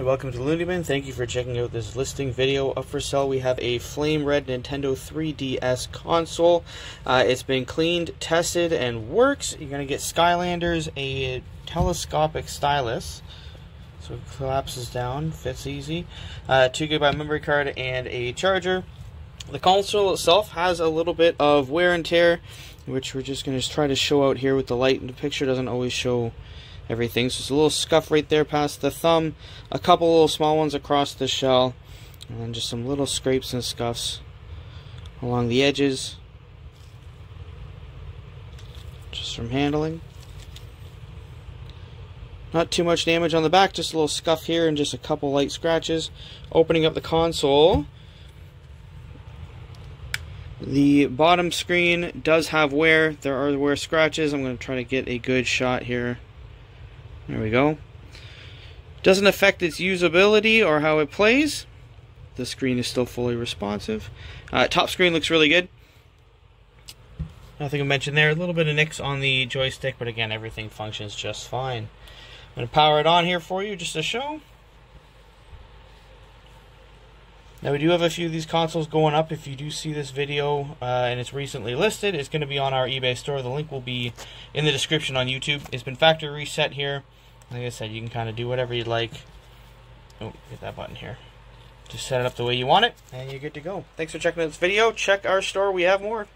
Hi, welcome to Loonie Bin. Thank you for checking out this listing video. Up for sale, we have a flame red Nintendo 3DS console. Uh, it's been cleaned, tested, and works. You're going to get Skylanders, a telescopic stylus. So it collapses down, fits easy. Uh, 2 gigabyte memory card, and a charger. The console itself has a little bit of wear and tear, which we're just going to try to show out here with the light. The picture doesn't always show everything. So it's a little scuff right there past the thumb, a couple little small ones across the shell, and then just some little scrapes and scuffs along the edges, just from handling. Not too much damage on the back, just a little scuff here and just a couple light scratches. Opening up the console. The bottom screen does have wear. There are wear scratches. I'm going to try to get a good shot here there we go. Doesn't affect its usability or how it plays. The screen is still fully responsive. Uh, top screen looks really good. Nothing to mention there. A little bit of nicks on the joystick, but again, everything functions just fine. I'm going to power it on here for you just to show. Now we do have a few of these consoles going up. If you do see this video uh, and it's recently listed, it's going to be on our eBay store. The link will be in the description on YouTube. It's been factory reset here. Like I said, you can kind of do whatever you'd like. Oh, hit that button here. Just set it up the way you want it, and you're good to go. Thanks for checking out this video. Check our store. We have more.